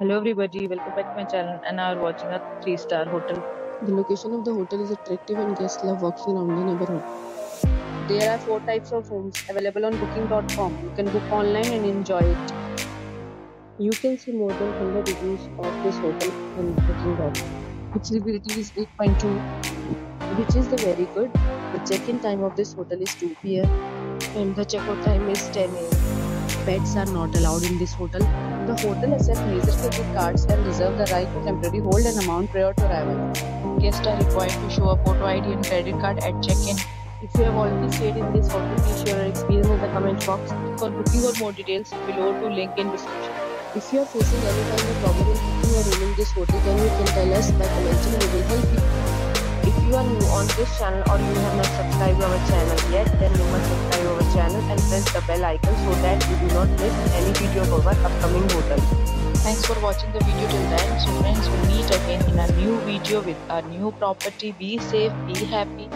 Hello everybody, welcome back to my channel and now we're watching a 3-star hotel. The location of the hotel is attractive and guests love walking around the neighborhood. There are four types of rooms available on booking.com. You can book online and enjoy it. You can see more than 100 reviews of this hotel on booking.com. Its rating is 8.2, which is the very good. The check-in time of this hotel is 2 p.m. and the check-out time is 10 a.m. Pets are not allowed in this hotel. The hotel accepts major credit cards and reserve the right to temporarily hold an amount prior to arrival. Guests are required to show a photo ID and credit card at check-in. If you have already stayed in this hotel, please share your experience in the comment box. For booking or more details, below to link in description. If you are facing any kind of problem in booking or room in this hotel, then you can tell us by commenting. We will help you. If you are new on this channel or you have not subscribed our channel yet, then you must subscribe our channel and press the bell icon so that you do not miss of our upcoming hotel. Thanks for watching the video till then. So friends, we'll meet again in a new video with a new property. Be safe, be happy